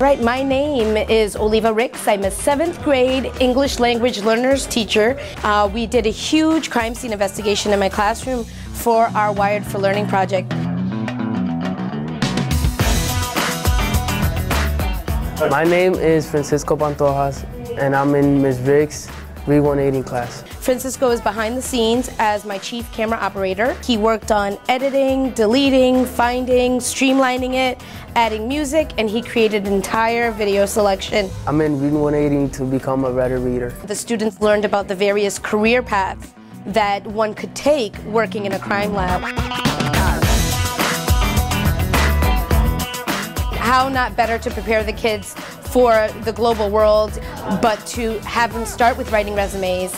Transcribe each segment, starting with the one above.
Right, my name is Oliva Ricks. I'm a seventh grade English language learners teacher. Uh, we did a huge crime scene investigation in my classroom for our Wired for Learning project. My name is Francisco Pantojas, and I'm in Ms. Ricks' Read 180 class. Francisco is behind the scenes as my chief camera operator. He worked on editing, deleting, finding, streamlining it, adding music, and he created an entire video selection. I'm in Read 180 to become a better reader. The students learned about the various career paths that one could take working in a crime lab. How not better to prepare the kids for the global world, but to have them start with writing resumes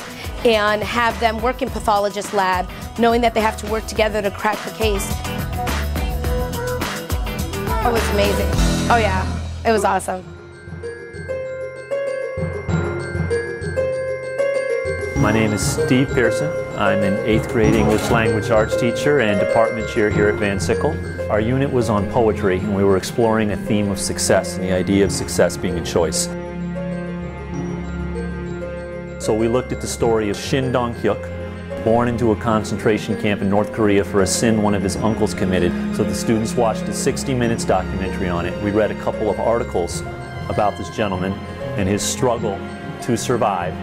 and have them work in pathologist lab, knowing that they have to work together to crack the case. It was amazing. Oh yeah, it was awesome. My name is Steve Pearson. I'm an eighth grade English language arts teacher and department chair here at Van Sickle. Our unit was on poetry and we were exploring a theme of success and the idea of success being a choice. So we looked at the story of Shin Dong-hyuk, born into a concentration camp in North Korea for a sin one of his uncles committed. So the students watched a 60 minutes documentary on it. We read a couple of articles about this gentleman and his struggle to survive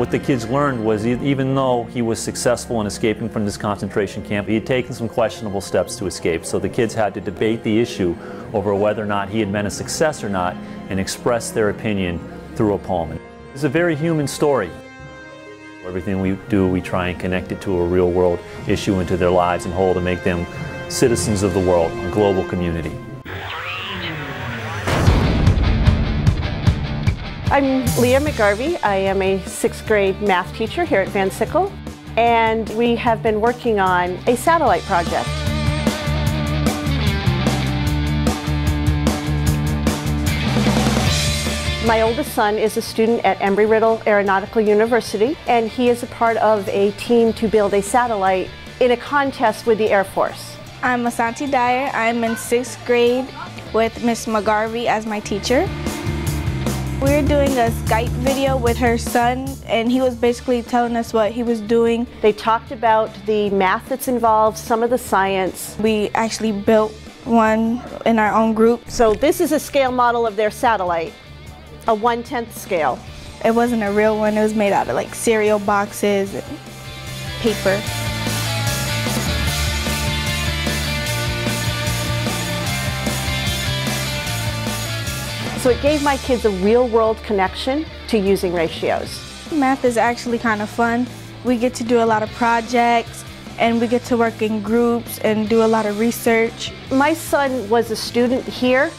what the kids learned was even though he was successful in escaping from this concentration camp, he had taken some questionable steps to escape. So the kids had to debate the issue over whether or not he had been a success or not and express their opinion through a poem. It's a very human story. Everything we do, we try and connect it to a real world issue into their lives and whole to make them citizens of the world, a global community. I'm Leah McGarvey. I am a sixth grade math teacher here at Van Sickle, and we have been working on a satellite project. My oldest son is a student at Embry-Riddle Aeronautical University, and he is a part of a team to build a satellite in a contest with the Air Force. I'm Asante Dyer. I'm in sixth grade with Miss McGarvey as my teacher. We were doing a Skype video with her son, and he was basically telling us what he was doing. They talked about the math that's involved, some of the science. We actually built one in our own group. So this is a scale model of their satellite, a one-tenth scale. It wasn't a real one, it was made out of like cereal boxes and paper. So it gave my kids a real world connection to using ratios. Math is actually kind of fun. We get to do a lot of projects and we get to work in groups and do a lot of research. My son was a student here.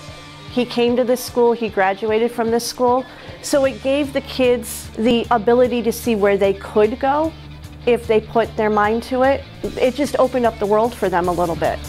He came to this school, he graduated from this school. So it gave the kids the ability to see where they could go if they put their mind to it. It just opened up the world for them a little bit.